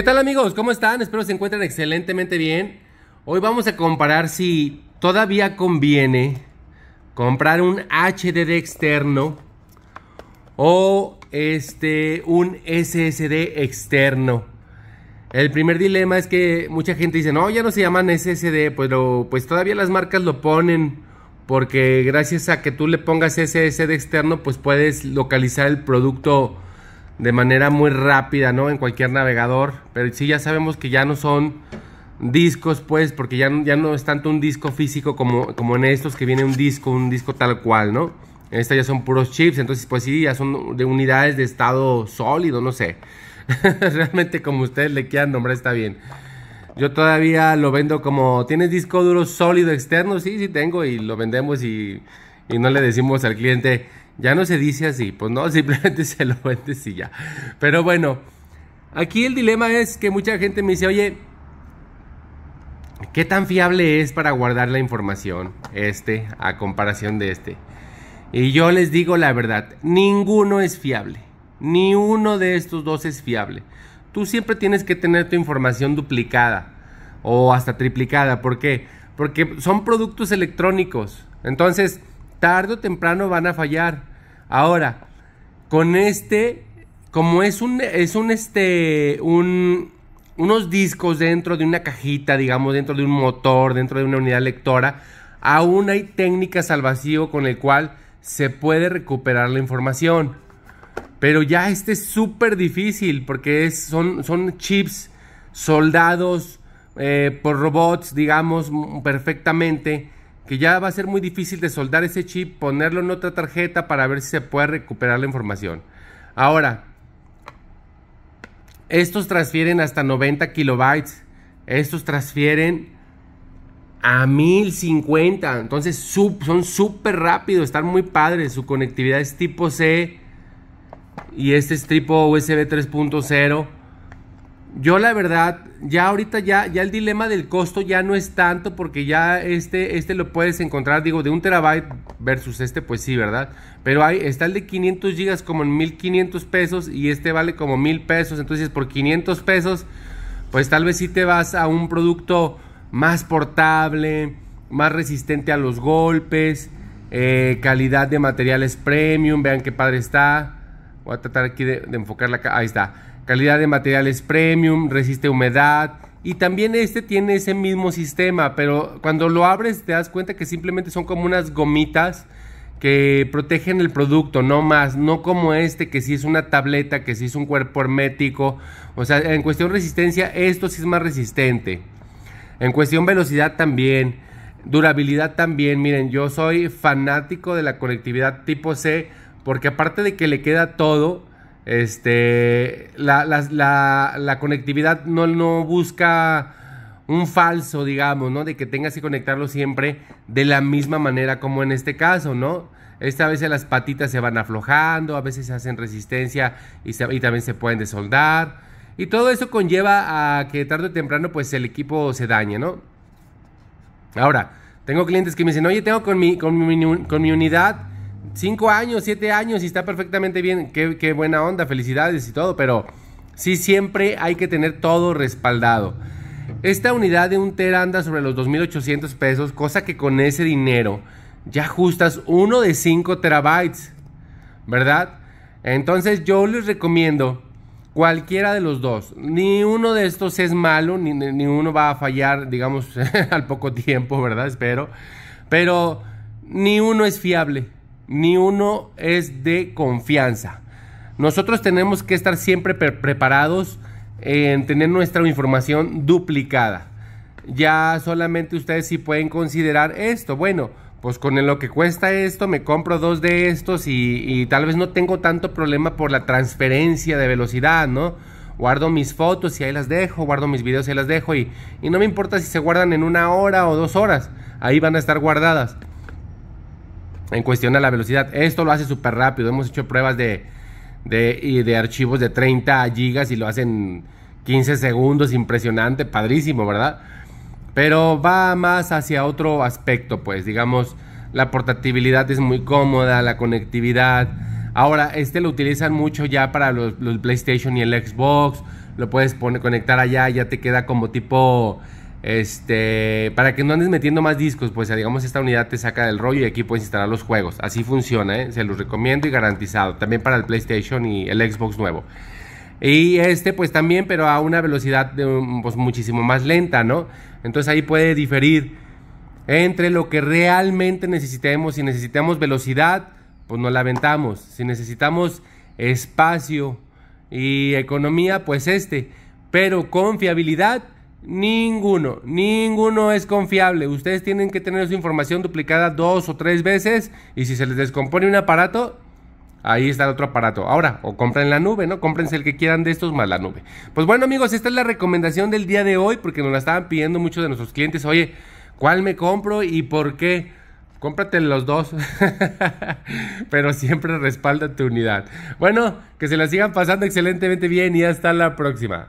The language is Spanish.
¿Qué tal amigos? ¿Cómo están? Espero se encuentren excelentemente bien. Hoy vamos a comparar si todavía conviene comprar un HDD externo o este un SSD externo. El primer dilema es que mucha gente dice, no, ya no se llaman SSD, pero pues todavía las marcas lo ponen porque gracias a que tú le pongas SSD externo, pues puedes localizar el producto de manera muy rápida, ¿no? En cualquier navegador. Pero sí ya sabemos que ya no son discos, pues, porque ya, ya no es tanto un disco físico como, como en estos que viene un disco, un disco tal cual, ¿no? Estos ya son puros chips, entonces pues sí, ya son de unidades de estado sólido, no sé. Realmente como ustedes le quieran nombrar está bien. Yo todavía lo vendo como, ¿tienes disco duro sólido externo? Sí, sí tengo y lo vendemos y, y no le decimos al cliente, ya no se dice así, pues no, simplemente se lo vendes y ya. Pero bueno, aquí el dilema es que mucha gente me dice, oye, ¿qué tan fiable es para guardar la información este a comparación de este? Y yo les digo la verdad, ninguno es fiable. Ni uno de estos dos es fiable. Tú siempre tienes que tener tu información duplicada o hasta triplicada. ¿Por qué? Porque son productos electrónicos. Entonces, tarde o temprano van a fallar. Ahora, con este, como es un, es un, este, un, unos discos dentro de una cajita, digamos, dentro de un motor, dentro de una unidad lectora, aún hay técnicas al vacío con el cual se puede recuperar la información. Pero ya este es súper difícil porque es, son, son chips soldados eh, por robots, digamos, perfectamente, que ya va a ser muy difícil de soldar ese chip, ponerlo en otra tarjeta para ver si se puede recuperar la información. Ahora, estos transfieren hasta 90 kilobytes, estos transfieren a 1050. Entonces son súper rápidos, están muy padres. Su conectividad es tipo C y este es tipo USB 3.0. Yo la verdad, ya ahorita ya, ya el dilema del costo ya no es tanto porque ya este, este lo puedes encontrar, digo, de un terabyte versus este, pues sí, ¿verdad? Pero hay, está el de 500 gigas como en 1500 pesos y este vale como 1000 pesos. Entonces por 500 pesos, pues tal vez sí te vas a un producto más portable, más resistente a los golpes, eh, calidad de materiales premium, vean qué padre está. Voy a tratar aquí de, enfocarla acá. Ahí está. Calidad de materiales premium, resiste humedad. Y también este tiene ese mismo sistema, pero cuando lo abres te das cuenta que simplemente son como unas gomitas que protegen el producto, no más, no como este que si es una tableta, que si es un cuerpo hermético. O sea, en cuestión resistencia, esto sí es más resistente. En cuestión velocidad también, durabilidad también. Miren, yo soy fanático de la conectividad tipo C porque aparte de que le queda todo, este, la, la, conectividad no, no busca un falso, digamos, ¿no? De que tengas que conectarlo siempre de la misma manera como en este caso, ¿no? Esta vez las patitas se van aflojando, a veces se hacen resistencia y, también se pueden desoldar. Y todo eso conlleva a que tarde o temprano pues el equipo se dañe, ¿no? Ahora, tengo clientes que me dicen, oye, tengo con mi, con mi unidad 5 años, 7 años y está perfectamente bien, qué, buena onda, felicidades y todo, pero sí siempre hay que tener todo respaldado. Esta unidad de un tera anda sobre los 2.800 pesos, cosa que con ese dinero ya ajustas uno de 5 terabytes, ¿verdad? Entonces yo les recomiendo Cualquiera de los dos. Ni uno de estos es malo, ni, ni uno va a fallar, digamos, al poco tiempo, ¿verdad? Espero. Pero ni uno es fiable, ni uno es de confianza. Nosotros tenemos que estar siempre preparados en tener nuestra información duplicada. Ya solamente ustedes sí pueden considerar esto. Bueno, pues con lo que cuesta esto, me compro dos de estos y, tal vez no tengo tanto problema por la transferencia de velocidad, ¿no? Guardo mis fotos y ahí las dejo, guardo mis videos y ahí las dejo y, no me importa si se guardan en una hora o dos horas, ahí van a estar guardadas. En cuestión a la velocidad, esto lo hace súper rápido, hemos hecho pruebas de, de, de archivos de 30 gigas y lo hacen 15 segundos, impresionante, padrísimo, ¿verdad? Pero va más hacia otro aspecto, pues digamos, la portabilidad es muy cómoda, la conectividad. Ahora, este lo utilizan mucho ya para los, los PlayStation y el Xbox. Lo puedes poner, conectar allá, ya te queda como tipo este, para que no andes metiendo más discos, pues digamos esta unidad te saca del rollo y aquí puedes instalar los juegos. Así funciona, ¿eh? se los recomiendo y garantizado. También para el PlayStation y el Xbox nuevo. Y este pues también, pero a una velocidad pues, muchísimo más lenta, ¿no? Entonces ahí puede diferir entre lo que realmente necesitemos. Si necesitamos velocidad, pues nos la aventamos. Si necesitamos espacio y economía, pues este. Pero confiabilidad, ninguno. Ninguno es confiable. Ustedes tienen que tener su información duplicada dos o tres veces. Y si se les descompone un aparato, Ahí está el otro aparato. Ahora, o compren la nube, ¿no? Cómprense el que quieran de estos más la nube. Pues bueno, amigos, esta es la recomendación del día de hoy, porque nos la estaban pidiendo muchos de nuestros clientes. Oye, ¿cuál me compro y por qué? Cómprate los dos, pero siempre respalda tu unidad. Bueno, que se la sigan pasando excelentemente bien y hasta la próxima.